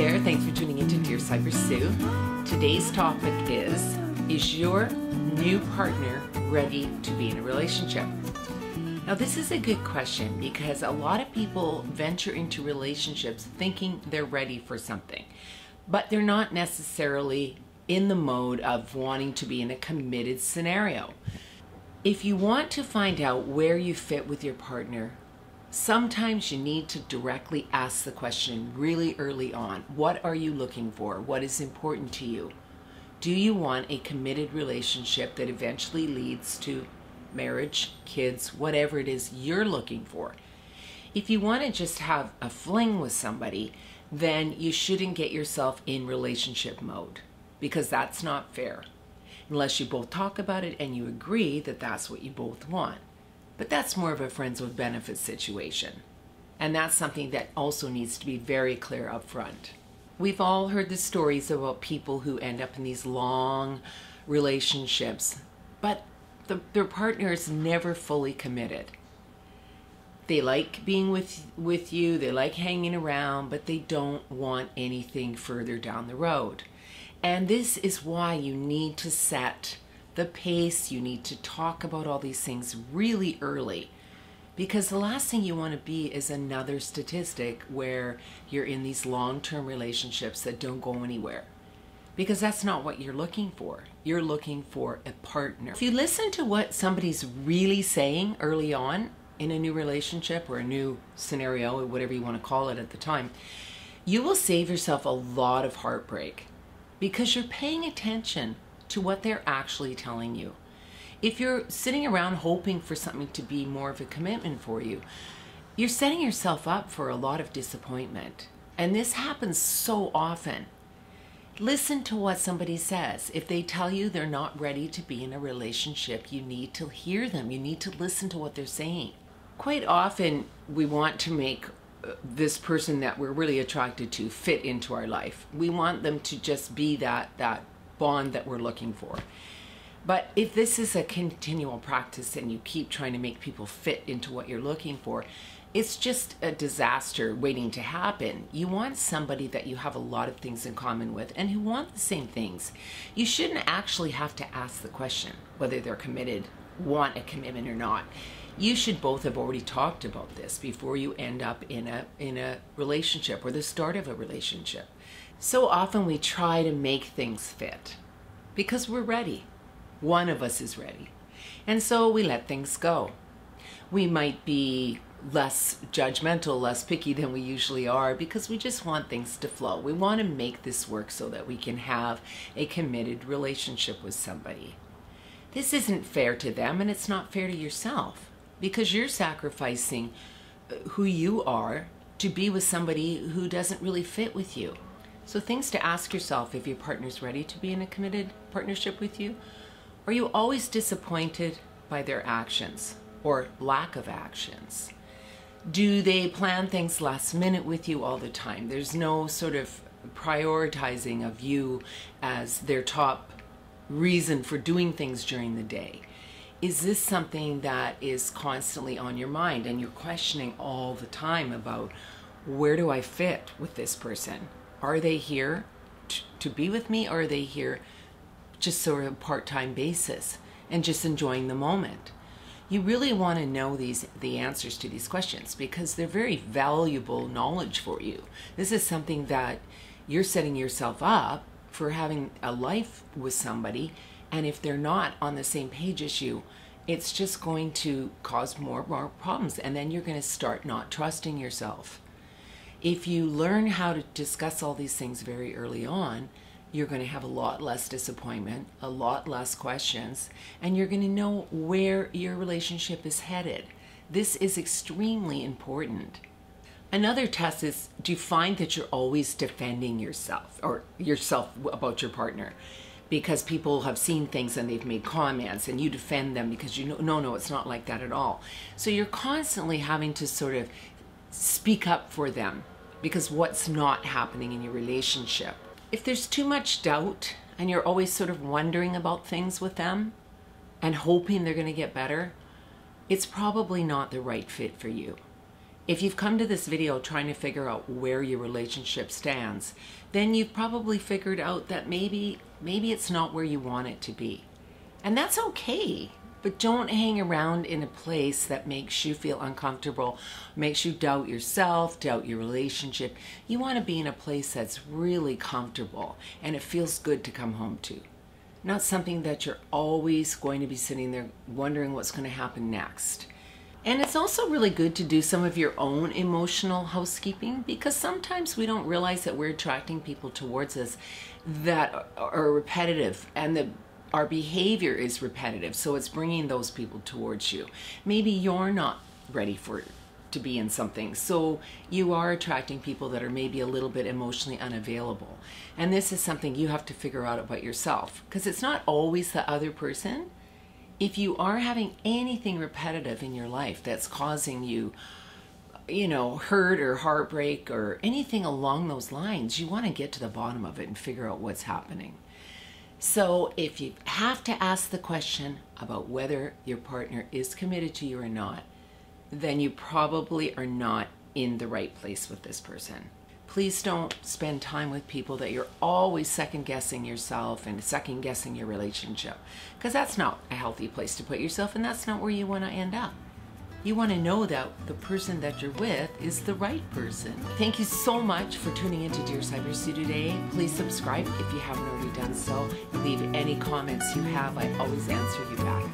there, thanks for tuning into Dear Sybersue. Today's topic is Is your new partner ready to be in a relationship? Now, this is a good question because a lot of people venture into relationships thinking they're ready for something, but they're not necessarily in the mode of wanting to be in a committed scenario. If you want to find out where you fit with your partner, sometimes you need to directly ask the question really early on What are you looking for? What is important to you? Do you want a committed relationship that eventually leads to marriage, kids, whatever it is you're looking for? If you want to just have a fling with somebody, then you shouldn't get yourself in relationship mode because that's not fair unless you both talk about it and you agree that that's what you both want. But that's more of a friends with benefits situation. And that's something that also needs to be very clear up front. We've all heard the stories about people who end up in these long relationships, but the, their partner is never fully committed. They like being with with you, they like hanging around, but they don't want anything further down the road. And this is why you need to set the pace, you need to talk about all these things really early. Because the last thing you want to be is another statistic where you're in these long term relationships that don't go anywhere. Because that's not what you're looking for. You're looking for a partner. If you listen to what somebody's really saying early on in a new relationship or a new scenario, or whatever you want to call it at the time, you will save yourself a lot of heartbreak because you're paying attention to what they're actually telling you. If you're sitting around hoping for something to be more of a commitment for you, you're setting yourself up for a lot of disappointment. And this happens so often. Listen to what somebody says. If they tell you they're not ready to be in a relationship, you need to hear them. You need to listen to what they're saying. Quite often, we want to make uh, this person that we're really attracted to fit into our life. We want them to just be that that bond that we're looking for. But if this is a continual practice and you keep trying to make people fit into what you're looking for, it's just a disaster waiting to happen. You want somebody that you have a lot of things in common with and who want the same things. You shouldn't actually have to ask the question whether they're committed, want a commitment or not. You should both have already talked about this before you end up in a in a relationship or the start of a relationship. So often we try to make things fit because we're ready. One of us is ready. And so we let things go. We might be less judgmental, less picky than we usually are because we just want things to flow. We want to make this work so that we can have a committed relationship with somebody. This isn't fair to them and it's not fair to yourself because you're sacrificing uh, who you are to be with somebody who doesn't really fit with you. So, things to ask yourself if your partner's ready to be in a committed partnership with you. Are you always disappointed by their actions or lack of actions? Do they plan things last minute with you all the time? There's no sort of prioritizing of you as their top reason for doing things during the day. Is this something that is constantly on your mind and you're questioning all the time about where do I fit with this person? Are they here t- to be with me or are they here just sort of part-time basis and just enjoying the moment? You really want to know these the answers to these questions because they're very valuable knowledge for you. This is something that you're setting yourself up for having a life with somebody and if they're not on the same page as you, it's just going to cause more more problems and then you're going to start not trusting yourself if you learn how to discuss all these things very early on, you're going to have a lot less disappointment, a lot less questions, and you're going to know where your relationship is headed. This is extremely important. Another test is do you find that you're always defending yourself or yourself about your partner? Because people have seen things and they've made comments and you defend them because you know, no, no, it's not like that at all. So you're constantly having to sort of speak up for them because what's not happening in your relationship. If there's too much doubt and you're always sort of wondering about things with them and hoping they're going to get better, it's probably not the right fit for you. If you've come to this video trying to figure out where your relationship stands, then you've probably figured out that maybe maybe it's not where you want it to be. And that's okay. But don't hang around in a place that makes you feel uncomfortable, makes you doubt yourself, doubt your relationship. You want to be in a place that's really comfortable and it feels good to come home to. Not something that you're always going to be sitting there wondering what's going to happen next. And it's also really good to do some of your own emotional housekeeping because sometimes we don't realize that we're attracting people towards us that are repetitive and that our behavior is repetitive. So it's bringing those people towards you. Maybe you're not ready for to be in something. So you are attracting people that are maybe a little bit emotionally unavailable. And this is something you have to figure out about yourself because it's not always the other person if you are having anything repetitive in your life that's causing you you know hurt or heartbreak or anything along those lines you want to get to the bottom of it and figure out what's happening. So if you have to ask the question about whether your partner is committed to you or not then you probably are not in the right place with this person please don't spend time with people that you're always second guessing yourself and second guessing your relationship because that's not a healthy place to put yourself and that's not where you want to end up. You want to know that the person that you're with is the right person. Thank you so much for tuning into Dear Sybersue today. Please subscribe if you haven't already done so. Leave any comments you have. I always answer you back.